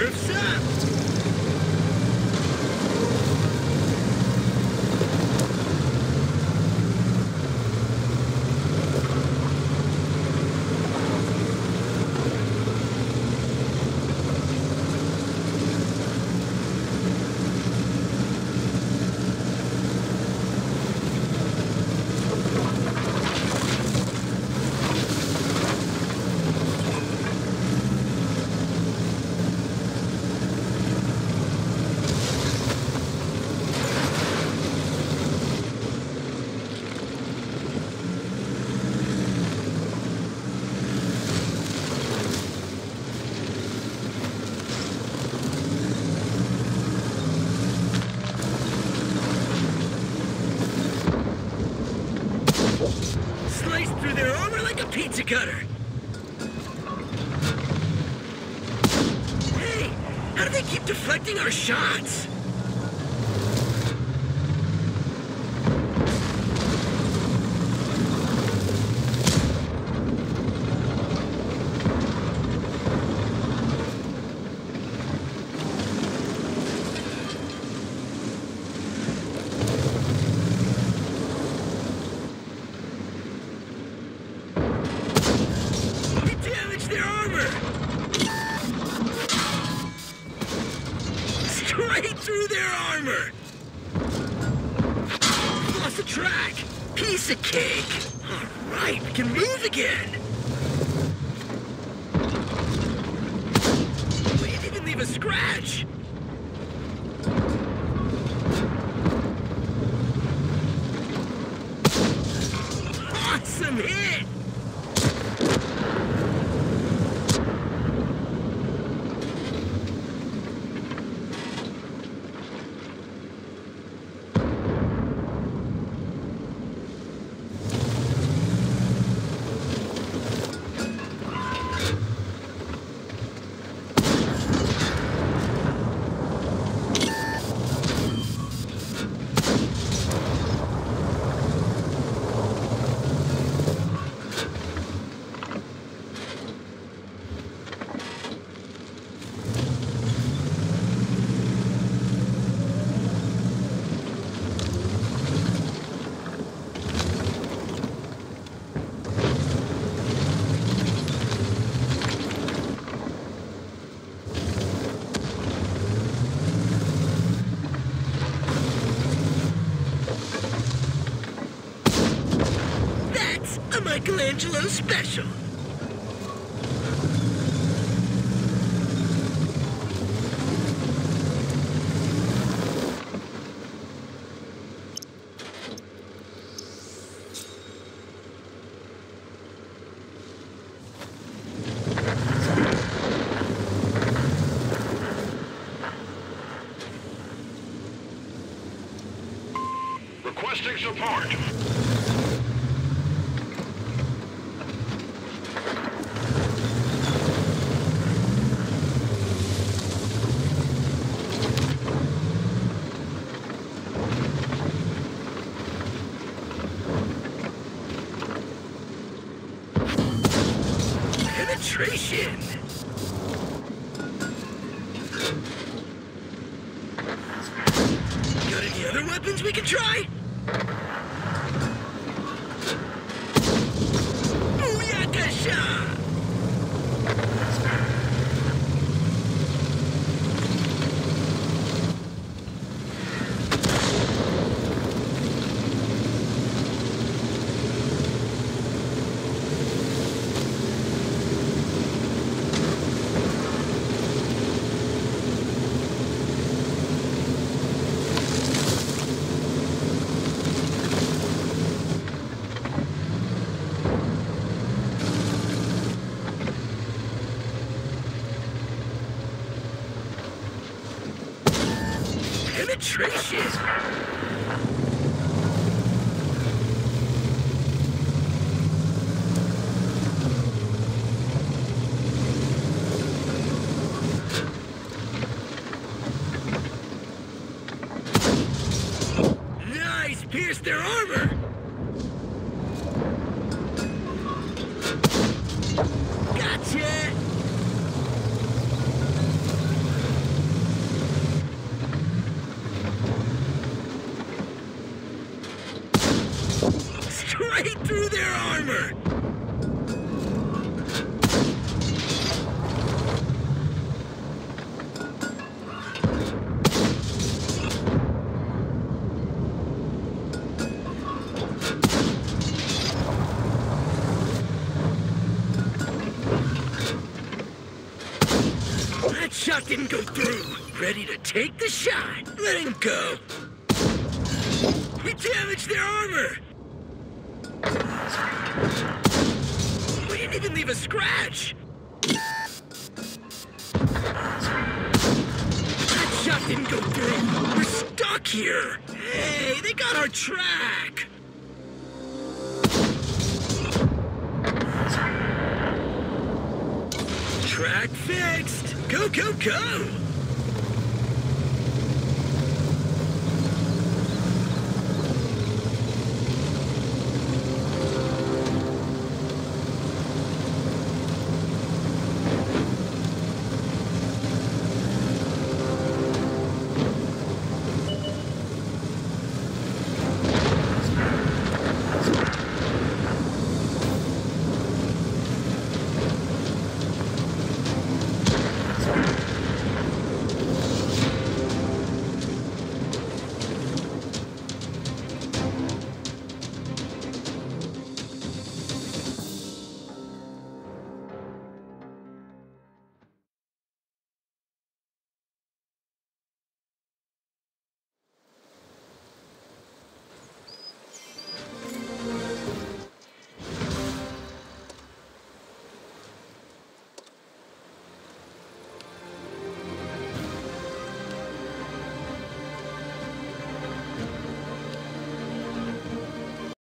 Nerf's through their armor like a pizza cutter. Hey, how do they keep deflecting our shots? Straight through their armor! Lost the track! Piece of cake! Alright, we can move again! We didn't even leave a scratch! Michelangelo special. Requesting support. Got any other weapons we can try? Penetration! right through their armor! That shot didn't go through. Ready to take the shot. Let him go. We damaged their armor. We didn't even leave a scratch. That shot didn't go through. We're stuck here. Hey, they got our track. Track fixed. Go, go, go.